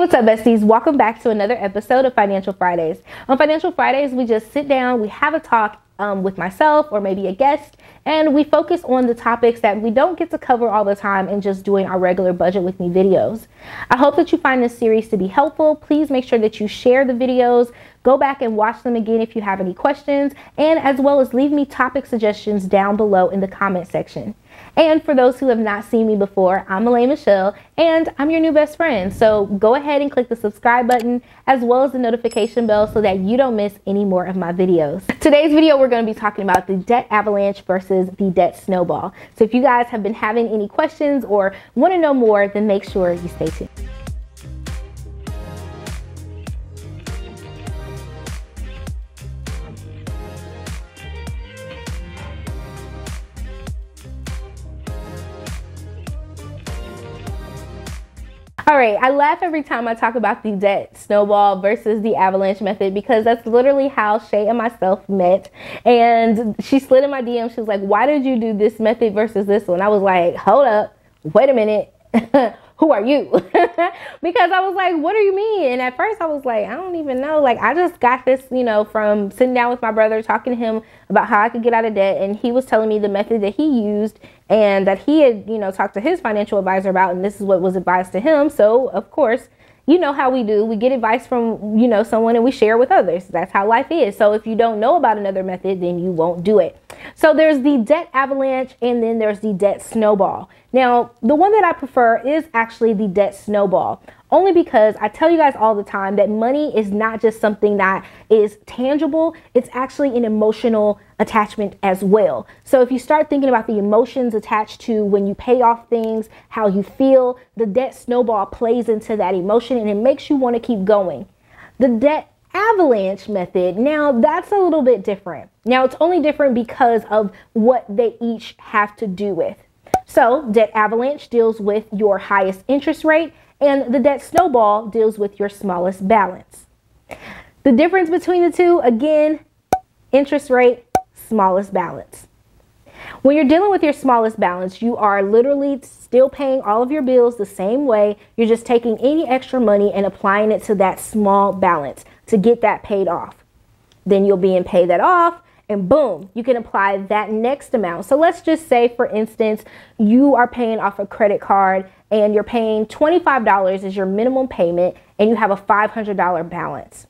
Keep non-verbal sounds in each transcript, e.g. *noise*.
what's up, besties? Welcome back to another episode of Financial Fridays. On Financial Fridays, we just sit down, we have a talk um, with myself or maybe a guest, and we focus on the topics that we don't get to cover all the time in just doing our regular budget with me videos. I hope that you find this series to be helpful. Please make sure that you share the videos, go back and watch them again if you have any questions, and as well as leave me topic suggestions down below in the comment section. And for those who have not seen me before, I'm Elaine Michelle and I'm your new best friend. So go ahead and click the subscribe button as well as the notification bell so that you don't miss any more of my videos. Today's video, we're going to be talking about the debt avalanche versus the debt snowball. So if you guys have been having any questions or want to know more, then make sure you stay tuned. All right, I laugh every time I talk about the debt snowball versus the avalanche method because that's literally how Shay and myself met. And she slid in my DM. She was like, Why did you do this method versus this one? I was like, Hold up, wait a minute. *laughs* who are you? *laughs* because I was like, what do you mean? And at first I was like, I don't even know. Like, I just got this, you know, from sitting down with my brother, talking to him about how I could get out of debt. And he was telling me the method that he used and that he had, you know, talked to his financial advisor about. And this is what was advised to him. So, of course, you know how we do. We get advice from, you know, someone and we share with others. That's how life is. So if you don't know about another method, then you won't do it. So there's the debt avalanche and then there's the debt snowball. Now, the one that I prefer is actually the debt snowball only because I tell you guys all the time that money is not just something that is tangible, it's actually an emotional attachment as well. So if you start thinking about the emotions attached to when you pay off things, how you feel, the debt snowball plays into that emotion and it makes you want to keep going. The debt avalanche method, now that's a little bit different. Now it's only different because of what they each have to do with. So, debt avalanche deals with your highest interest rate and the debt snowball deals with your smallest balance. The difference between the two, again, interest rate, smallest balance. When you're dealing with your smallest balance, you are literally still paying all of your bills the same way. You're just taking any extra money and applying it to that small balance to get that paid off. Then you'll be in pay that off and boom, you can apply that next amount. So let's just say, for instance, you are paying off a credit card and you're paying $25 as your minimum payment and you have a $500 balance.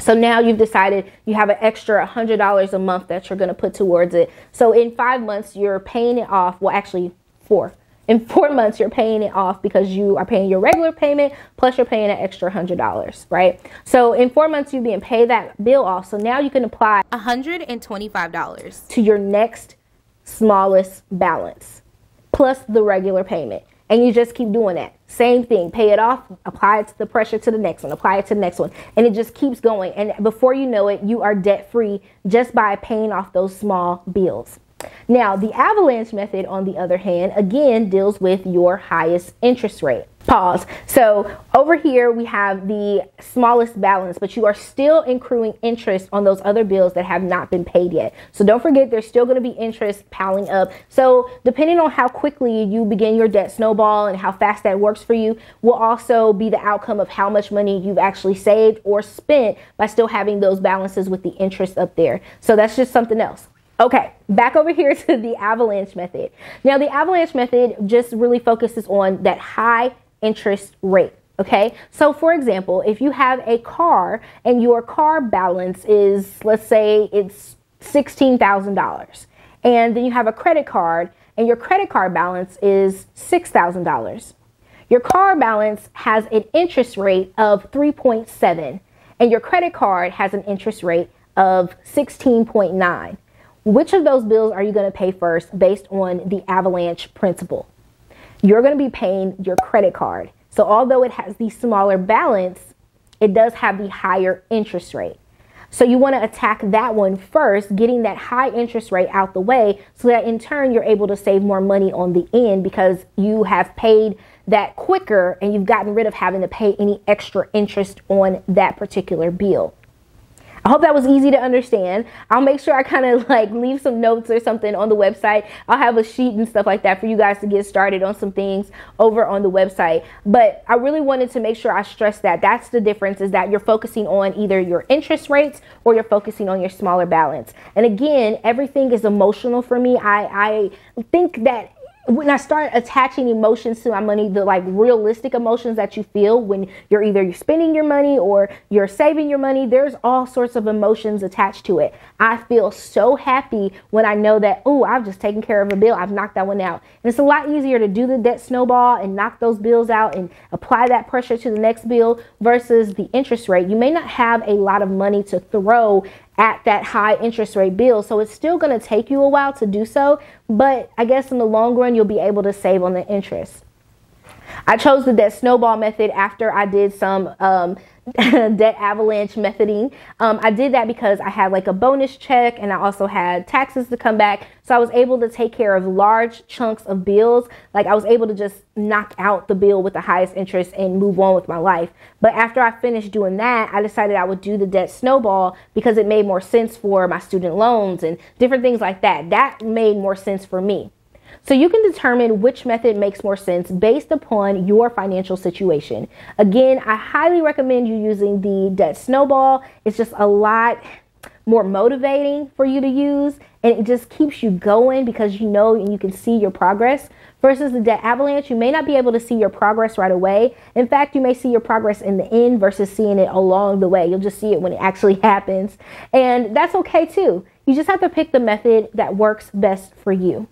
So now you've decided you have an extra $100 a month that you're going to put towards it. So in five months, you're paying it off. Well, actually, four. In four months, you're paying it off because you are paying your regular payment plus you're paying an extra $100, right? So in four months, you've been pay that bill off. So now you can apply $125 to your next smallest balance plus the regular payment. And you just keep doing that. Same thing. Pay it off, apply it to the pressure to the next one, apply it to the next one. And it just keeps going. And before you know it, you are debt free just by paying off those small bills. Now, the avalanche method, on the other hand, again deals with your highest interest rate. Pause. So over here we have the smallest balance, but you are still accruing interest on those other bills that have not been paid yet. So don't forget there's still going to be interest piling up. So depending on how quickly you begin your debt snowball and how fast that works for you will also be the outcome of how much money you've actually saved or spent by still having those balances with the interest up there. So that's just something else. Okay, back over here *laughs* to the avalanche method. Now, the avalanche method just really focuses on that high interest rate. Okay, so for example, if you have a car and your car balance is, let's say, it's $16,000, and then you have a credit card and your credit card balance is $6,000. Your car balance has an interest rate of 3.7 and your credit card has an interest rate of 16.9. Which of those bills are you going to pay first based on the avalanche principle? You're going to be paying your credit card. So, although it has the smaller balance, it does have the higher interest rate. So, you want to attack that one first, getting that high interest rate out the way so that in turn you're able to save more money on the end because you have paid that quicker and you've gotten rid of having to pay any extra interest on that particular bill. I hope that was easy to understand. I'll make sure I kind of *laughs* like leave some notes or something on the website. I'll have a sheet and stuff like that for you guys to get started on some things over on the website. But I really wanted to make sure I stress that that's the difference is that you're focusing on either your interest rates or you're focusing on your smaller balance. And again, everything is emotional for me. I, I think that when I start attaching emotions to my money, the like realistic emotions that you feel when you're either you're spending your money or you're saving your money, there's all sorts of emotions attached to it. I feel so happy when I know that, oh, I've just taken care of a bill. I've knocked that one out. And it's a lot easier to do the debt snowball and knock those bills out and apply that pressure to the next bill versus the interest rate. You may not have a lot of money to throw at that high interest rate bill. So it's still going to take you a while to do so, but I guess in the long run, you'll be able to save on the interest. I chose the debt snowball method after I did some um, *laughs* debt avalanche methoding. Um, I did that because I had like a bonus check and I also had taxes to come back. So I was able to take care of large chunks of bills. Like I was able to just knock out the bill with the highest interest and move on with my life. But after I finished doing that, I decided I would do the debt snowball because it made more sense for my student loans and different things like that. That made more sense for me. So you can determine which method makes more sense based upon your financial situation. Again, I highly recommend you using the debt snowball. It's just a lot more motivating for you to use and it just keeps you going because you know and you can see your progress versus the debt avalanche. You may not be able to see your progress right away. In fact you may see your progress in the end versus seeing it along the way. You'll just see it when it actually *laughs* happens. And that's okay too. You just have to pick the method that works best for you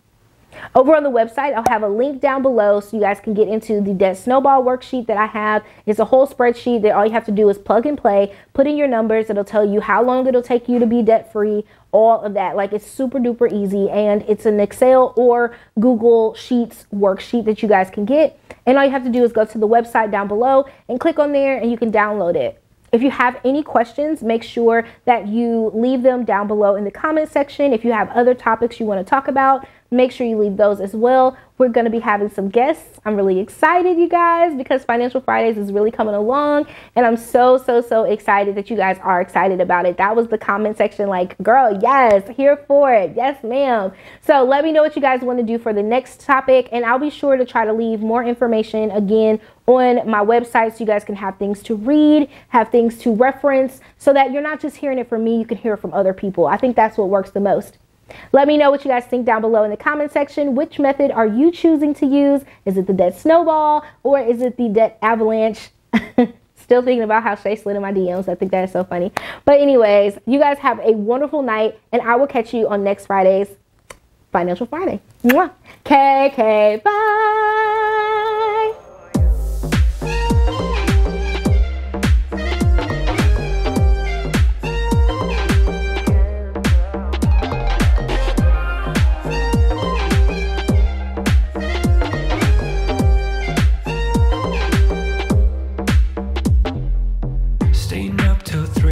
over on the website, I'll have a link down below so you guys can get into the debt snowball worksheet that I have. It's a whole spreadsheet that all you have to do is plug and play, put in your numbers. It'll tell you how long it'll take you to be debt free, all of that. Like it's super duper easy and it's an Excel or Google Sheets worksheet that you guys can get. And all you have to do is go to the website down below and click on there and you can download it. If you have any questions, make sure that you leave them down below in the comment section. If you have other topics you want to talk about, make sure you leave those as well. We're going to be having some guests. I'm really excited, you guys, because Financial Fridays is really coming along. And I'm so, so, so excited that you guys are excited about it. That was the comment section like, girl, yes, here for it. Yes, ma'am. So let me know what you guys want to do for the next topic. And I'll be sure to try to leave more information again on my website so you guys can have things to read, have things to reference, so that you're not just hearing it from me, you can hear it from other people. I think that's what works the most. Let me know what you guys think down below in the comment section. Which method are you choosing to use? Is it the debt snowball or is it the debt avalanche? *laughs* Still thinking about how Shay slid in my DMs. I think that is so funny. But anyways, you guys have a wonderful night and I will catch you on next Friday's Financial Friday. Mwah. KK, bye.